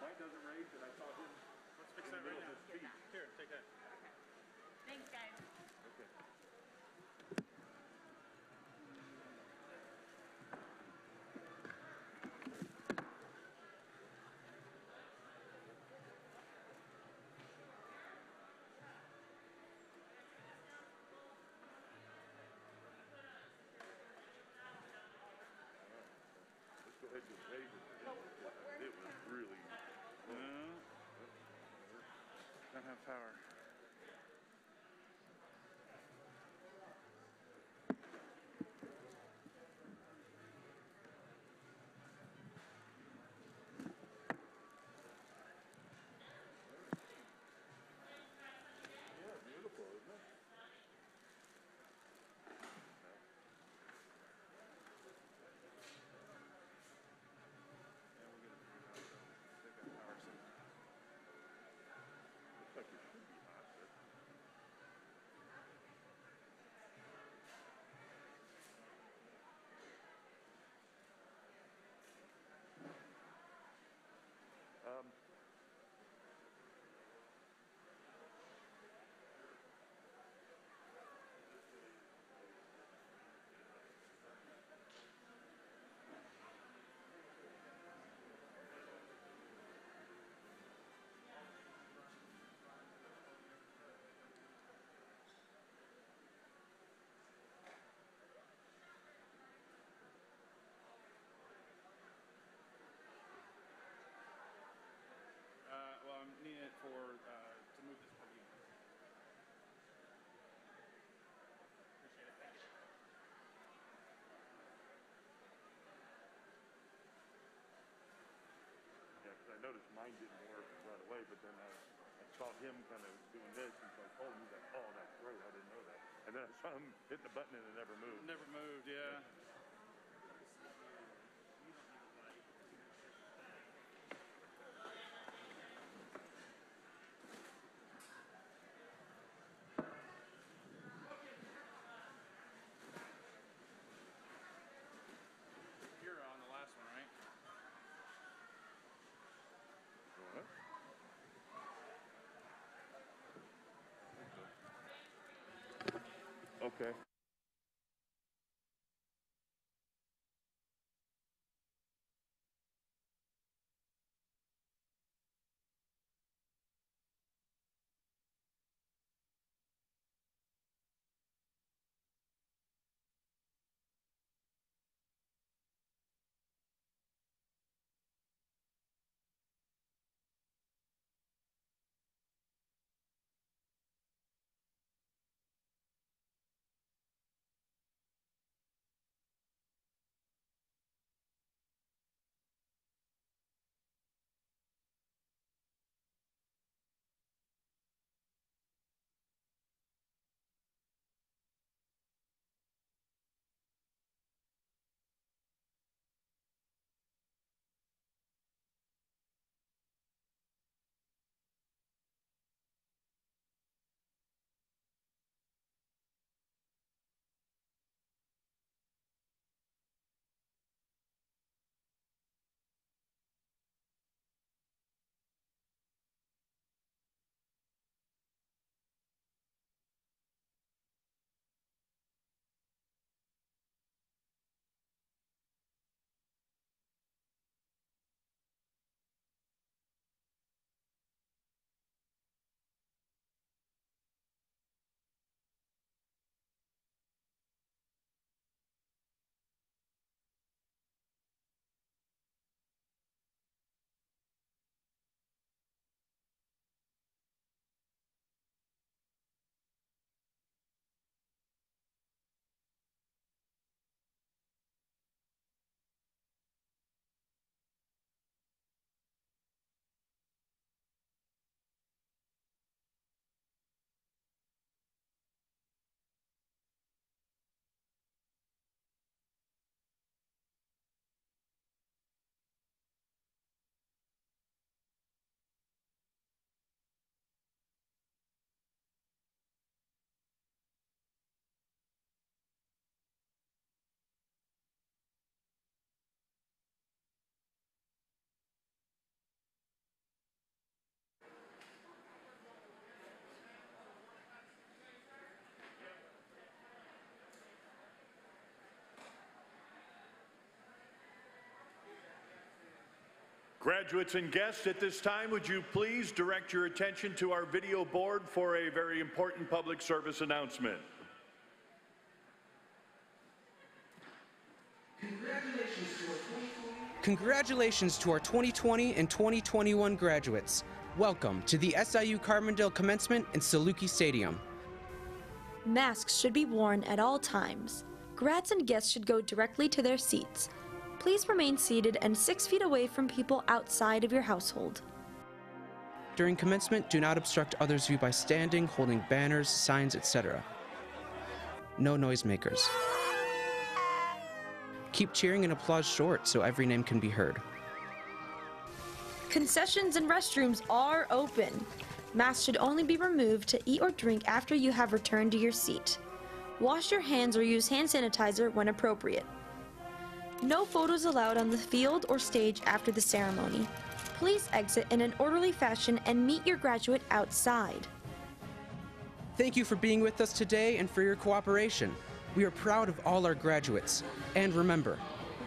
Doesn't and I saw him. Let's fix that right now. Here, take that. Okay. Thanks, guys. Okay. It was really no. Don't have power. Yeah, beautiful, isn't it? Yeah, we'll get it figured out. though. They've got power somewhere. Looks like it should be hot, but. Um. Uh, well, I'm needing it for, uh, to move this plug in. Appreciate it, thank you. Yeah, 'cause I noticed didn't work right away, but then I, I saw him kind of doing this, and so I told him, he's like, oh, that's great, I didn't know that. And then I saw him hitting the button and it never moved. Never moved, yeah. You're on the last one, right? What? Okay. Graduates and guests, at this time, would you please direct your attention to our video board for a very important public service announcement? Congratulations to our 2020 Congratulations to our 2020 and 2021 graduates. Welcome to the SIU Carbondale commencement in Saluki Stadium. Masks should be worn at all times. Grads and guests should go directly to their seats. Please remain seated and six feet away from people outside of your household. During commencement, do not obstruct others' view by standing, holding banners, signs, etc. No noisemakers. Keep cheering and applause short so every name can be heard. Concessions and restrooms are open. Masks should only be removed to eat or drink after you have returned to your seat. Wash your hands or use hand sanitizer when appropriate. No photos allowed on the field or stage after the ceremony. Please exit in an orderly fashion and meet your graduate outside. Thank you for being with us today and for your cooperation. We are proud of all our graduates. And remember,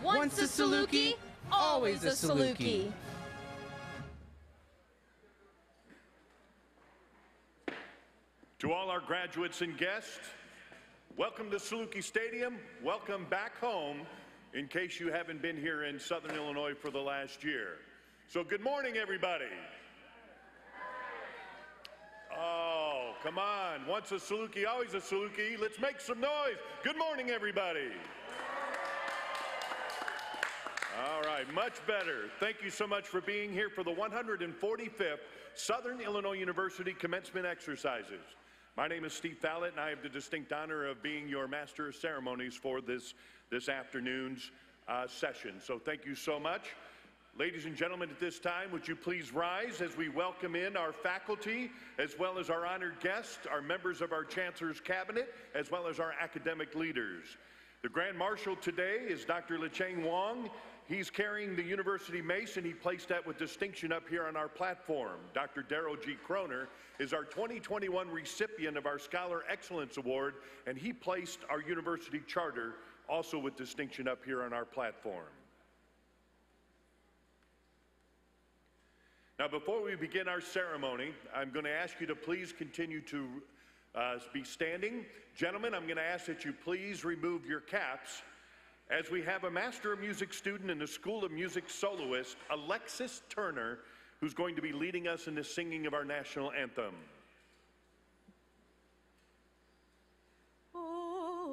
Once a Saluki, always a Saluki. To all our graduates and guests, welcome to Saluki Stadium. Welcome back home in case you haven't been here in Southern Illinois for the last year. So, good morning, everybody. Oh, come on. Once a Saluki, always a Saluki. Let's make some noise. Good morning, everybody. All right, much better. Thank you so much for being here for the 145th Southern Illinois University commencement exercises. My name is Steve Fallett, and I have the distinct honor of being your master of ceremonies for this, this afternoon's uh, session. So thank you so much. Ladies and gentlemen, at this time, would you please rise as we welcome in our faculty, as well as our honored guests, our members of our Chancellor's Cabinet, as well as our academic leaders. The Grand Marshal today is Dr. Lecheng Wong. He's carrying the University Mace, and he placed that with distinction up here on our platform. Dr. Darrell G. Croner is our 2021 recipient of our Scholar Excellence Award, and he placed our university charter also with distinction up here on our platform. Now, before we begin our ceremony, I'm going to ask you to please continue to uh, be standing. Gentlemen, I'm going to ask that you please remove your caps as we have a Master of Music student and the School of Music soloist, Alexis Turner, who's going to be leading us in the singing of our national anthem. Oh,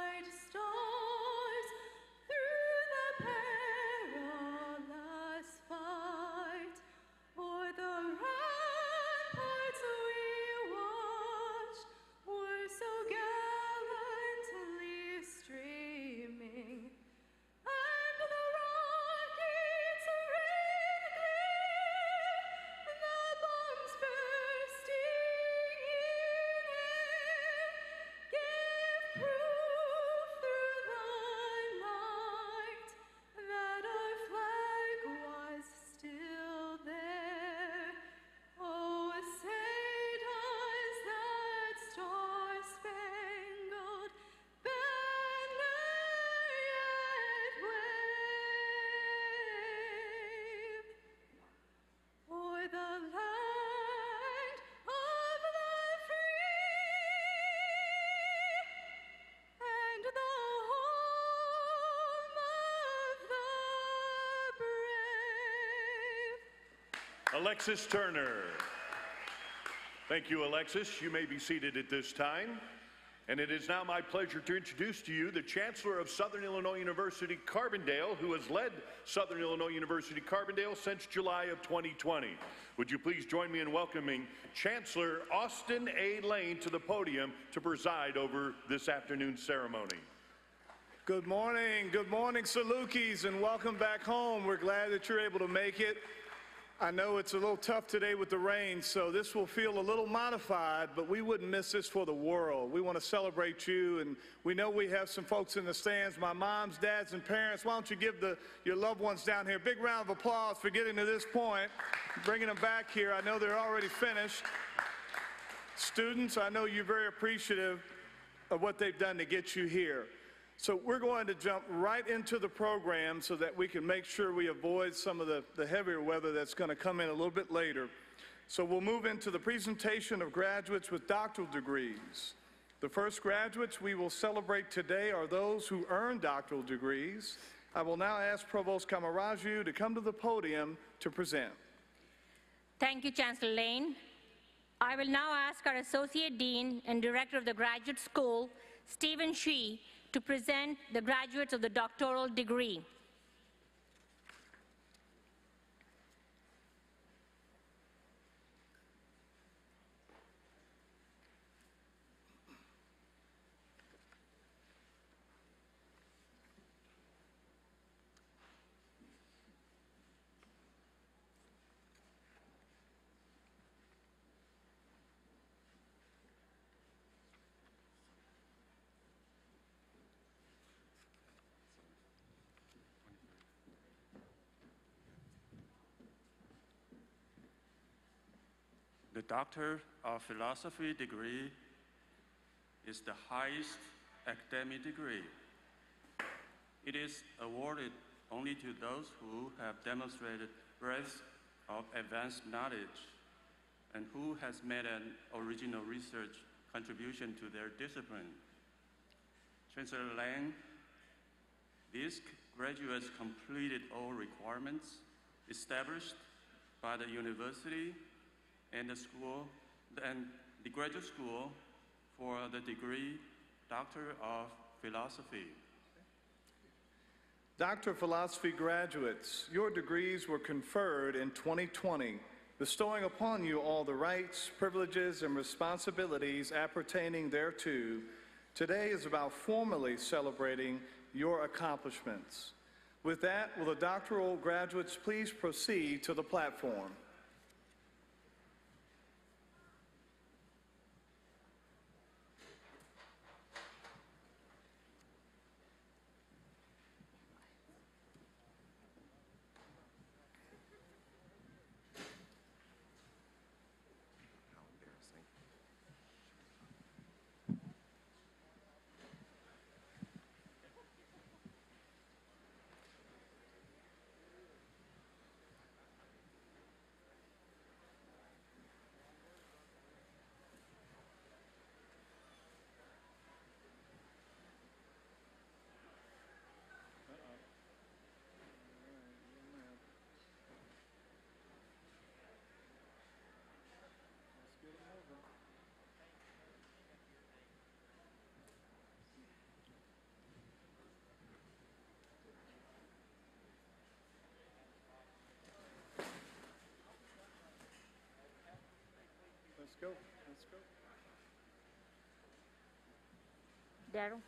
Alexis Turner. Thank you, Alexis. You may be seated at this time. And it is now my pleasure to introduce to you the Chancellor of Southern Illinois University Carbondale, who has led Southern Illinois University Carbondale since July of 2020. Would you please join me in welcoming Chancellor Austin A. Lane to the podium to preside over this afternoon's ceremony? Good morning, good morning, Salukis, and welcome back home. We're glad that you're able to make it. I know it's a little tough today with the rain, so this will feel a little modified, but we wouldn't miss this for the world. We want to celebrate you, and we know we have some folks in the stands, my moms, dads, and parents. Why don't you give the, your loved ones down here a big round of applause for getting to this point, bringing them back here. I know they're already finished. Students, I know you're very appreciative of what they've done to get you here. So we're going to jump right into the program so that we can make sure we avoid some of the, the heavier weather that's going to come in a little bit later. So we'll move into the presentation of graduates with doctoral degrees. The first graduates we will celebrate today are those who earned doctoral degrees. I will now ask Provost Komarraju to come to the podium to present. Thank you, Chancellor Lane. I will now ask our Associate Dean and Director of the Graduate School, Stephen Shee, to present the graduates of the doctoral degree. Doctor of Philosophy degree is the highest academic degree. It is awarded only to those who have demonstrated breadth of advanced knowledge and who has made an original research contribution to their discipline. Chancellor Lane, these graduates completed all requirements established by the university and the school and the graduate school for the degree Doctor of Philosophy. Doctor of Philosophy graduates, your degrees were conferred in 2020, bestowing upon you all the rights, privileges, and responsibilities appertaining thereto. Today is about formally celebrating your accomplishments. With that, will the doctoral graduates please proceed to the platform? Let's go. Let's go. Daryl?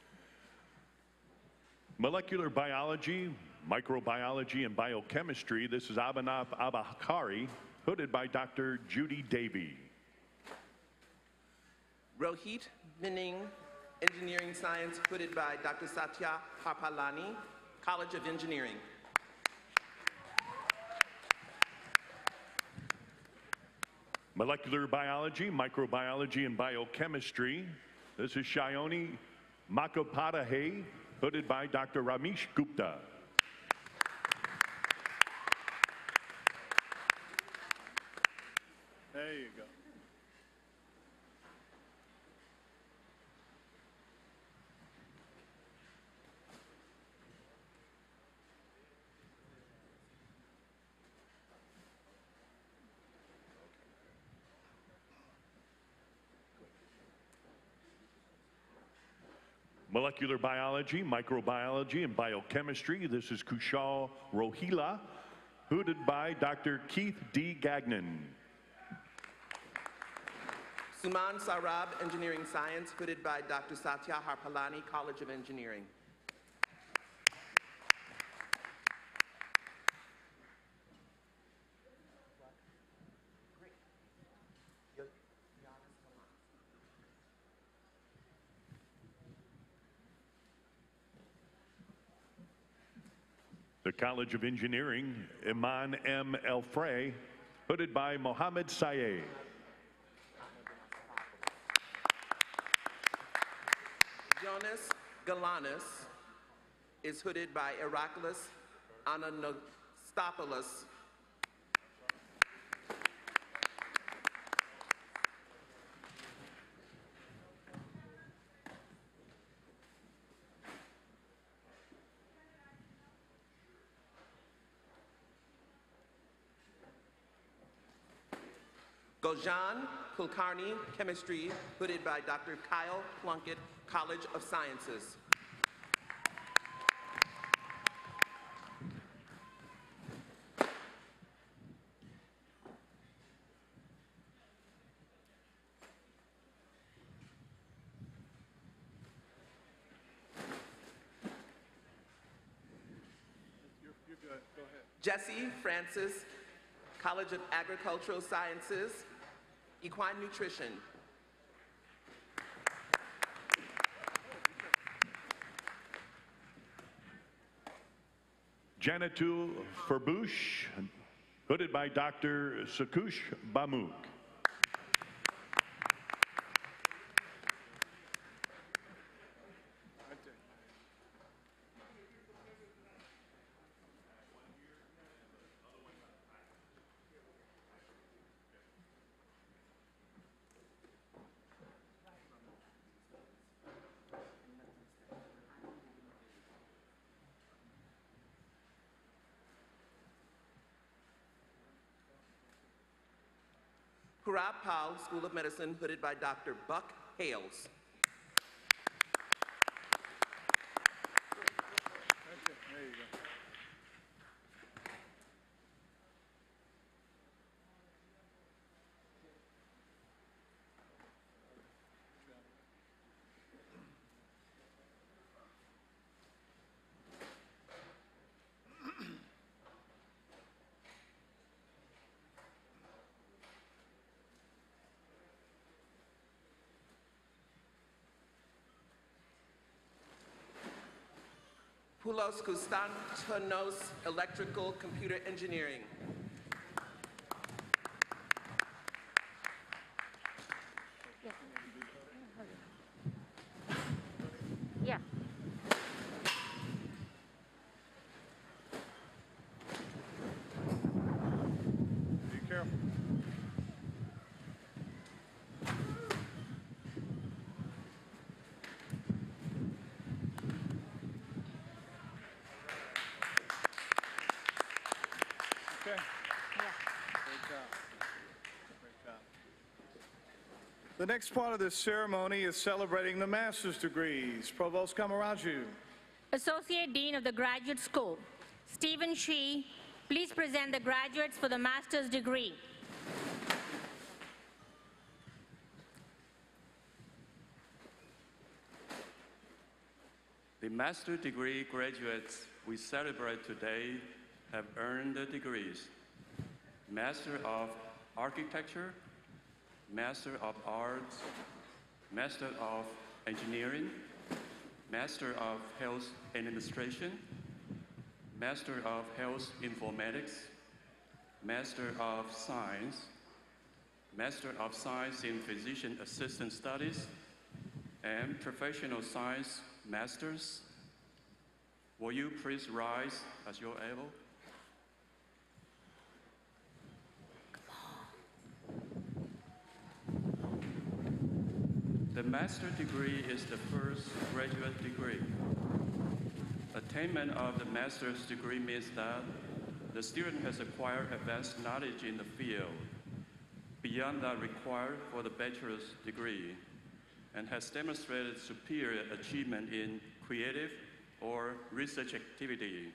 Molecular biology, microbiology, and biochemistry. This is Abanaf Abakari, hooded by Dr. Judy Davie. Rohit Mening, Engineering Science, hooded by Dr. Satya Harpalani, College of Engineering. Molecular biology, microbiology, and biochemistry. This is Shayoni Makapadahe, hooded by Dr. Ramesh Gupta. Molecular biology, microbiology, and biochemistry. This is Kushal Rohila, hooded by Dr. Keith D. Gagnon. Suman Sarab, Engineering Science, hooded by Dr. Satya Harpalani, College of Engineering. College of Engineering, Iman M. Elfray, hooded by Mohammed Sayed. Jonas Galanis is hooded by Heracles Anagnostopoulos. Gojan Kulkarni, Chemistry, hooded by Dr. Kyle Plunkett, College of Sciences. Jesse Francis, College of Agricultural Sciences, Equine Nutrition. Janitu Furbush, hooded by Dr. Sakush Bamuk. Hurrah Powell, School of Medicine, hooded by Dr. Buck Hales. Poulos Konstantinos, Electrical Computer Engineering. The next part of this ceremony is celebrating the master's degrees. Provost Komarraju. Associate Dean of the Graduate School, Stephen Shi, please present the graduates for the master's degree. The master's degree graduates we celebrate today have earned the degrees Master of Architecture, Master of Arts, Master of Engineering, Master of Health Administration, Master of Health Informatics, Master of Science, Master of Science in Physician Assistant Studies, and Professional Science Masters. Will you please rise as you're able? The master degree is the first graduate degree. Attainment of the master's degree means that the student has acquired advanced knowledge in the field beyond that required for the bachelor's degree and has demonstrated superior achievement in creative or research activity.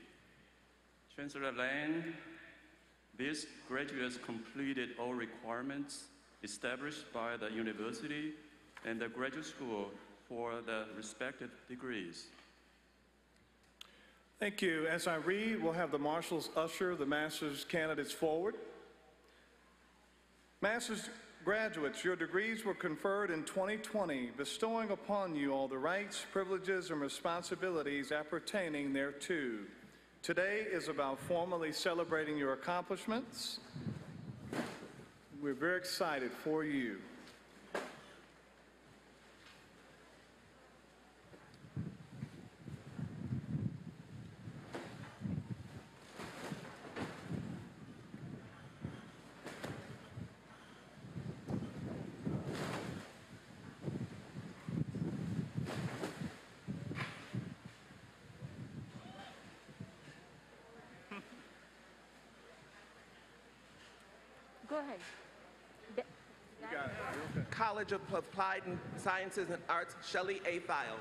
Chancellor Lane, these graduates completed all requirements established by the university and the graduate school for the respective degrees. Thank you. As I read, we'll have the marshals usher the master's candidates forward. Master's graduates, your degrees were conferred in 2020, bestowing upon you all the rights, privileges, and responsibilities appertaining thereto. Today is about formally celebrating your accomplishments. We're very excited for you. Go ahead. De- College of Applied Sciences and Arts, Shelley A. File.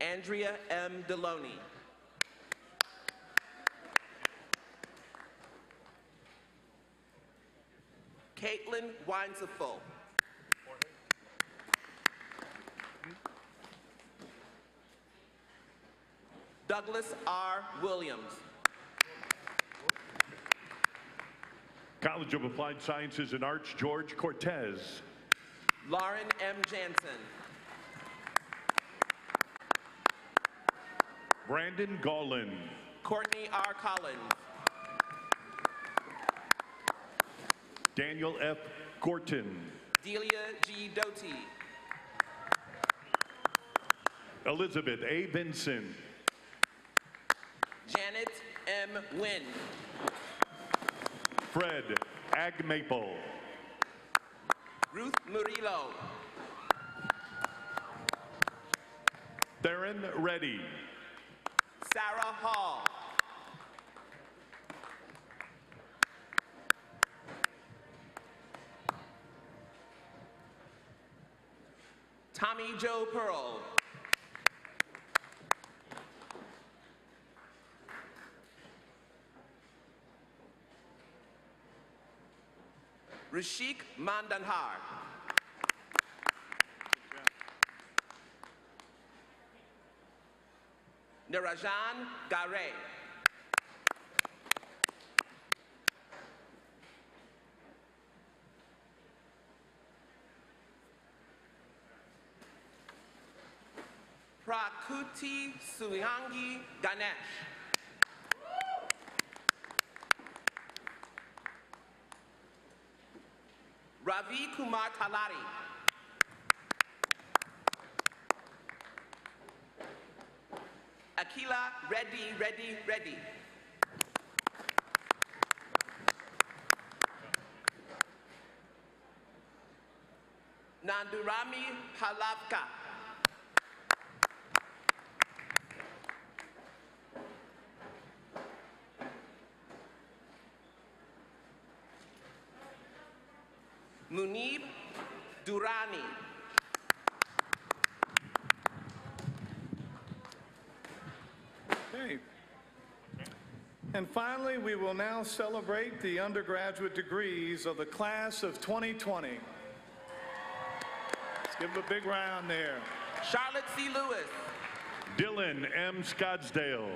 Andrea M. Deloney. Caitlin Winesiful. Douglas R. Williams. College of Applied Sciences and Arts, George Cortez. Lauren M. Jansen. Brandon Gollin. Courtney R. Collins. Daniel F. Gorton. Delia G. Doty. Elizabeth A. Vinson. Janet M. Wynn. Fred Agmaple. Ruth Murillo. Theron Reddy. Sarah Hall. Tommy Joe Pearl. Rashik Mandanhar. Nirajan Gare. Prakuti Suyangi Ganesh. Ravi Kumar Talari. Akila Reddy Reddy Reddy. Nandurami Palavka. Munib Durani. Okay. And finally, we will now celebrate the undergraduate degrees of the class of 2020. Let's give them a big round there. Charlotte C. Lewis. Dylan M. Scottsdale.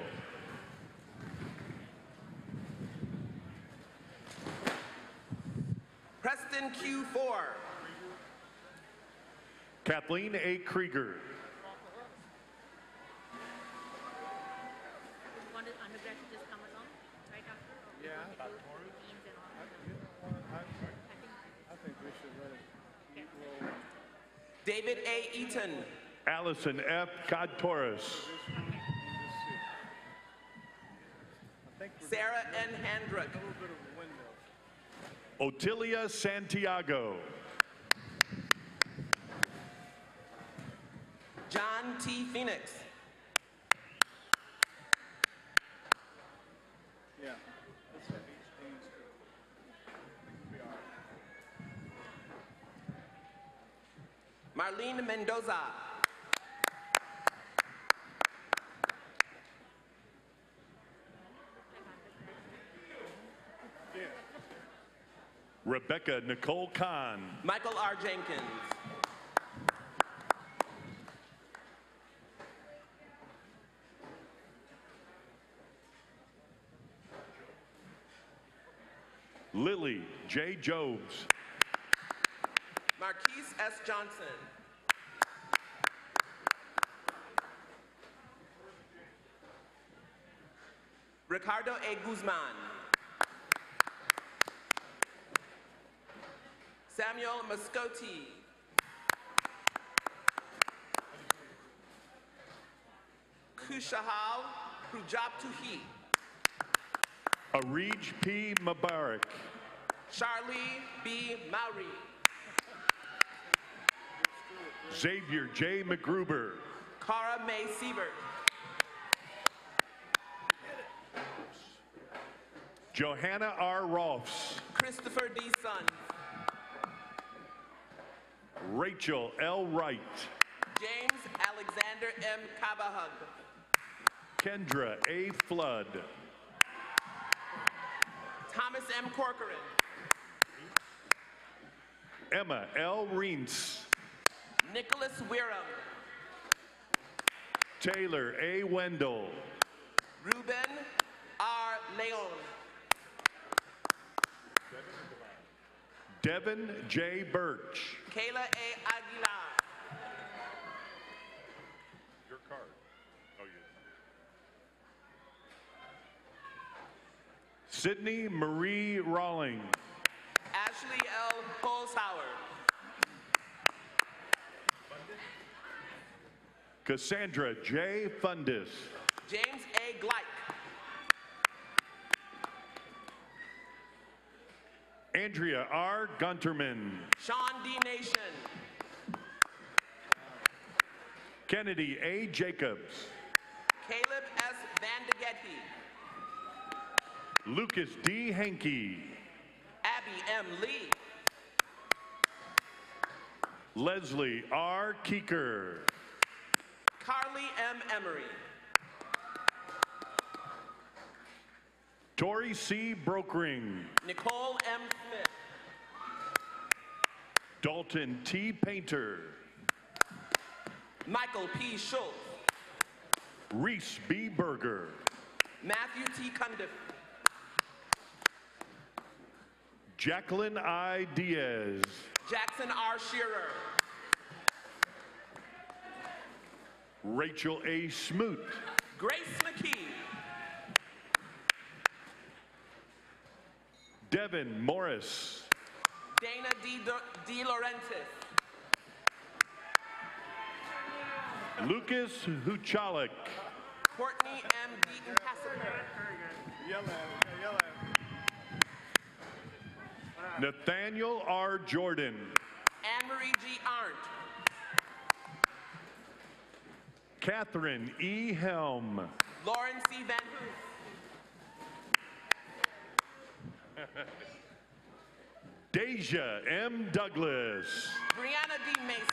Preston Q. Four. Kathleen A. Krieger. Want the undergrad to just come along right after? or we Yeah. want to do the deans and all that? I think we should let it roll. David A. Eaton. Allison F. Codtorres. Sarah N. Hendrick. Otilia Santiago. John T. Phoenix. Yeah. Let's have each team's Marlene Mendoza. Rebecca Nicole Kahn. Michael R. Jenkins. Lily J. Jobs. Marquise S. Johnson. Ricardo A. Guzman. Samuel Mascotti. Kushahal Prujaptuhi. Arij P. Mubarak. Charlie B. Maury. Xavier J. McGruber. Cara Mae Siebert. Johanna R. Rolfs. Christopher D. Sun. Rachel L. Wright, James Alexander M. Cabahug, Kendra A. Flood, Thomas M. Corcoran, Emma L. Reentz, Nicholas Wirham, Taylor A. Wendell, Ruben R. Leon, Devin J. Birch. Kayla A. Aguilar, Your card. Oh, yeah. Sydney Marie Rawling, Ashley L. Holzhauer, Cassandra J. Fundis, James A. Gleich, Andrea R. Gunterman, Sean D. Nation, Kennedy A. Jacobs, Caleb S. Vandegetti, Lucas D. Hankey, Abby M. Lee, Leslie R. Keeker, Carly M. Emery, Tori C. Brokering, Nicole M. Smith, Dalton T. Painter, Michael P. Schultz, Reese B. Berger, Matthew T. Cundiff, Jacqueline I. Diaz, Jackson R. Shearer, Rachel A. Smoot, Grace McKee, Devin Morris, Dana D. De Laurentiis, Lucas Huchalik, Courtney M. Deaton Casper, Yell at it. Yell at it. Nathaniel R. Jordan, Anne Marie G. Arndt, Catherine E. Helm, Lauren C. Van Hoos, Deja M. Douglas, Brianna D. Mason,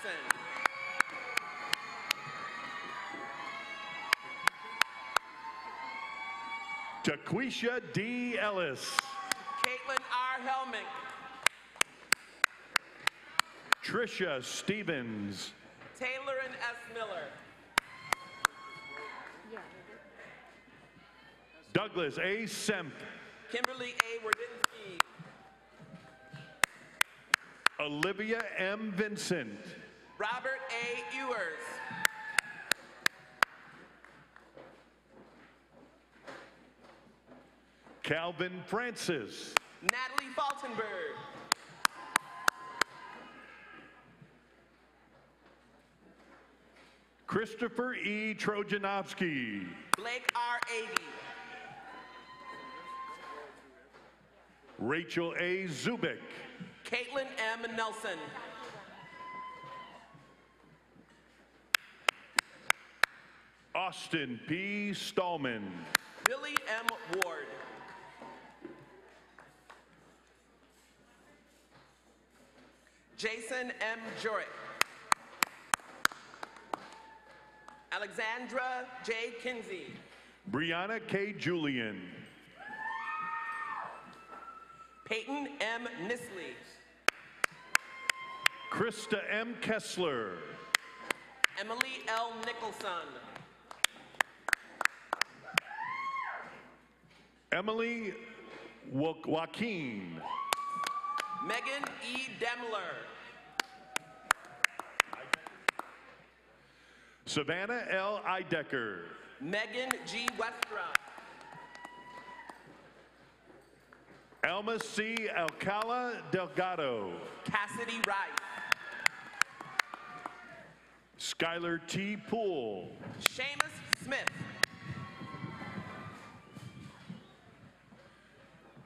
Taquisha D. Ellis, Caitlin R. Helmink, Trisha Stevens, Taylor and S. Miller, Douglas A. Semp, Kimberly A. Wardinski, Olivia M. Vincent, Robert A. Ewers, Calvin Francis, Natalie Faltenberg, Christopher E. Trojanowski, Blake R. R.Ady, Rachel A. Zubik, Caitlin M. Nelson, Austin P. Stallman, Billy M. Ward, Jason M. Jurek, Alexandra J. Kinsey, Brianna K. Julian, Peyton M. Nisley, Krista M. Kessler, Emily L. Nicholson, Emily Wa- Joaquin, Megan E. Demler, Savannah L. Idecker, Megan G. Westra, Elma C. Alcala Delgado, Cassidy Wright. Skylar T. Poole, Seamus Smith,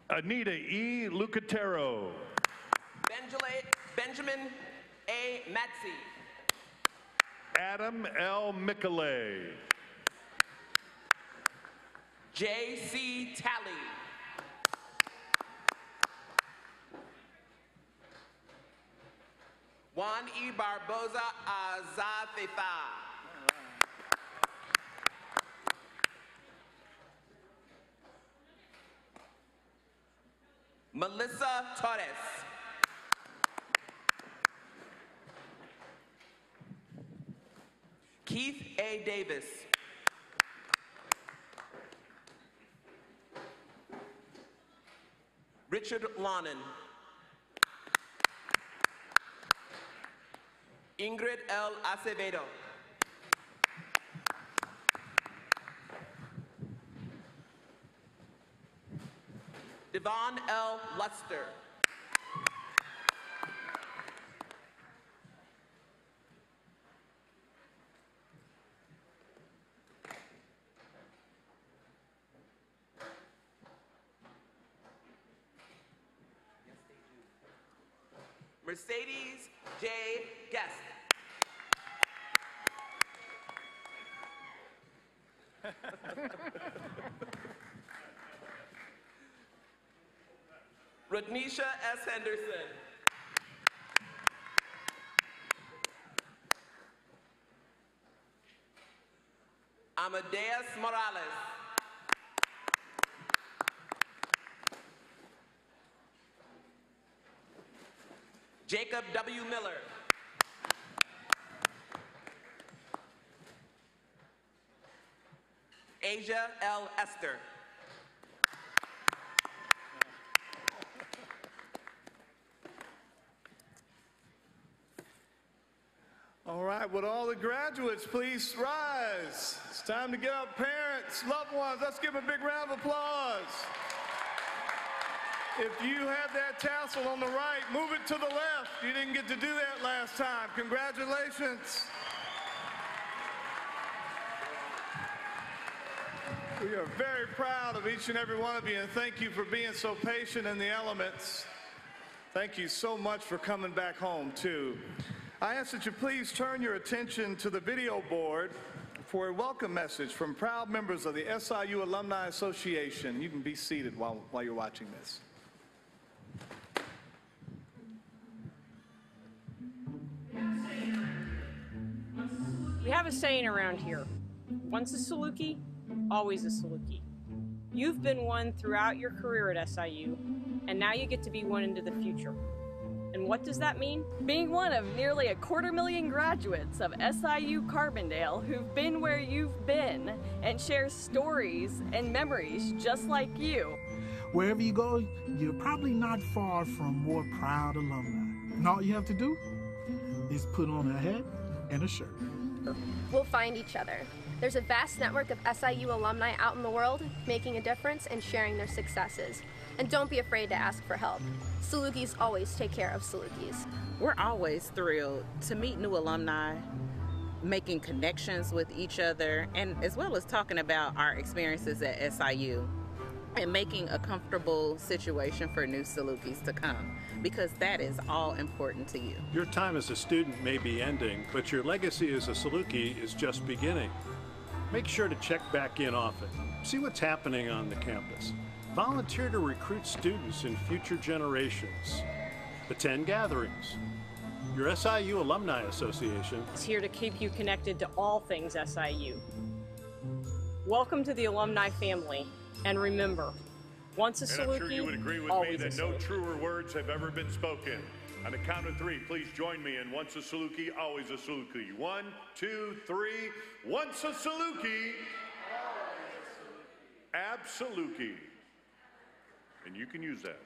Anita E. Lucatero, Benjamin A. Metzi, Adam L. Michele, J.C. Talley, Juan E. Barboza Azafefa. Melissa Torres. Keith A. Davis. Richard Lonan. Ingrid L. Acevedo. Devon L. Luster. Rodnisha S. Henderson. Amadeus Morales. Jacob W. Miller. Asia L. Esther. All right, would all the graduates please rise? It's time to get up, parents, loved ones. Let's give a big round of applause. If you have that tassel on the right, move it to the left. You didn't get to do that last time. Congratulations. We are very proud of each and every one of you, and thank you for being so patient in the elements. Thank you so much for coming back home, too. I ask that you please turn your attention to the video board for a welcome message from proud members of the SIU Alumni Association. You can be seated while, while you're watching this. We have a saying around here once a Saluki, always a Saluki. You've been one throughout your career at SIU, and now you get to be one into the future. And what does that mean? Being one of nearly a quarter million graduates of SIU Carbondale who've been where you've been and share stories and memories just like you. Wherever you go, you're probably not far from more proud alumni. And all you have to do is put on a hat and a shirt. We'll find each other. There's a vast network of SIU alumni out in the world making a difference and sharing their successes. And don't be afraid to ask for help. Salukis always take care of Salukis. We're always thrilled to meet new alumni, making connections with each other, and as well as talking about our experiences at SIU and making a comfortable situation for new Salukis to come because that is all important to you. Your time as a student may be ending, but your legacy as a Saluki is just beginning. Make sure to check back in often. See what's happening on the campus. Volunteer to recruit students in future generations. Attend gatherings. Your SIU Alumni Association is here to keep you connected to all things SIU. Welcome to the alumni family, and remember, once a And I'm sure Saluki, you would agree with me that no truer words have ever been spoken. On the count of three, please join me in once a Saluki, always a Saluki. One, two, three. Once a Saluki, absoluki. And you can use that.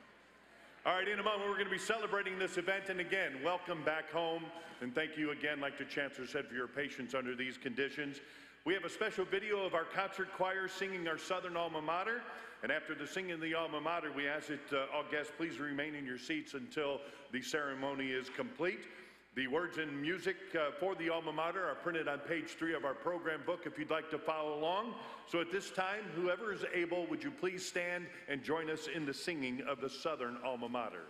All right, in a moment, we're going to be celebrating this event. And again, welcome back home. And thank you again, like the Chancellor said, for your patience under these conditions. We have a special video of our concert choir singing our Southern alma mater. And after the singing of the alma mater, we ask that uh, all guests please remain in your seats until the ceremony is complete. The words and music uh, for the alma mater are printed on page three of our program book if you'd like to follow along. So at this time, whoever is able, would you please stand and join us in the singing of the Southern alma mater?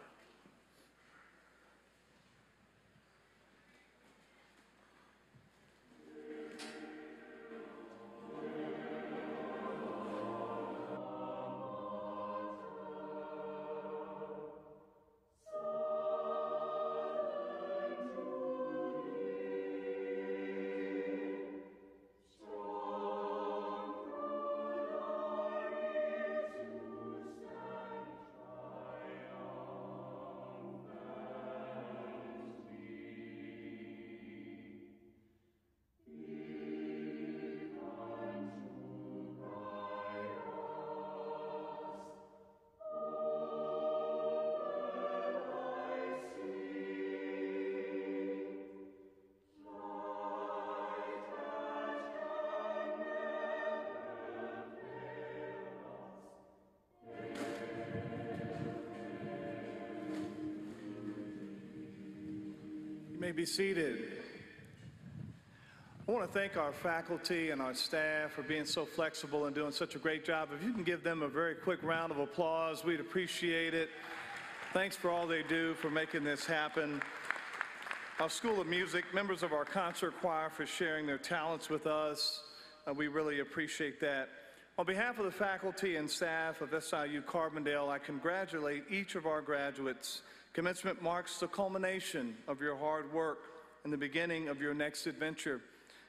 Be seated. I want to thank our faculty and our staff for being so flexible and doing such a great job. If you can give them a very quick round of applause, we'd appreciate it. Thanks for all they do for making this happen. Our School of Music, members of our concert choir for sharing their talents with us. Uh, we really appreciate that. On behalf of the faculty and staff of SIU Carbondale, I congratulate each of our graduates. Commencement marks the culmination of your hard work and the beginning of your next adventure.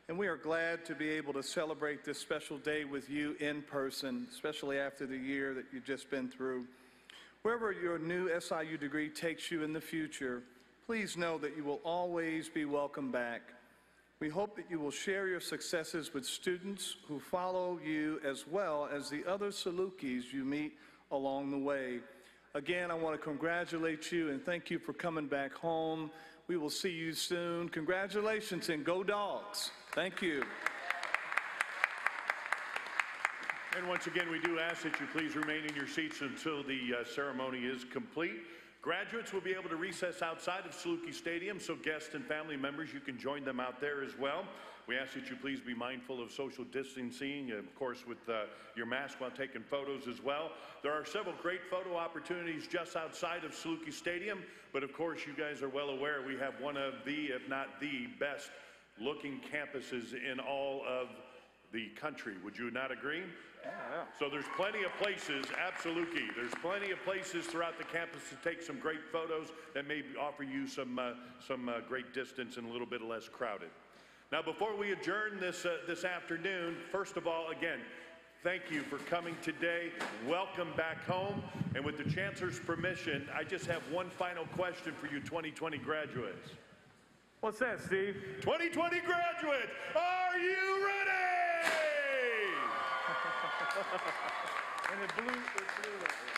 And we are glad to be able to celebrate this special day with you in person, especially after the year that you've just been through. Wherever your new SIU degree takes you in the future, please know that you will always be welcome back. We hope that you will share your successes with students who follow you as well as the other Salukis you meet along the way. Again, I want to congratulate you and thank you for coming back home. We will see you soon. Congratulations and go dogs. Thank you. And once again, we do ask that you please remain in your seats until the uh, ceremony is complete. Graduates will be able to recess outside of Saluki Stadium, so guests and family members, you can join them out there as well. We ask that you please be mindful of social distancing, of course, with uh, your mask while taking photos as well. There are several great photo opportunities just outside of Saluki Stadium, but of course, you guys are well aware we have one of the, if not the best looking campuses in all of the country. Would you not agree? Yeah. So there's plenty of places, absolutely. There's plenty of places throughout the campus to take some great photos that may offer you some uh, some uh, great distance and a little bit less crowded. Now, before we adjourn this uh, this afternoon, first of all, again. Thank you for coming today. Welcome back home. And with the Chancellor's permission, I just have one final question for you 2020 graduates. What's that, Steve? 2020 graduates, are you ready? and it blew, it blew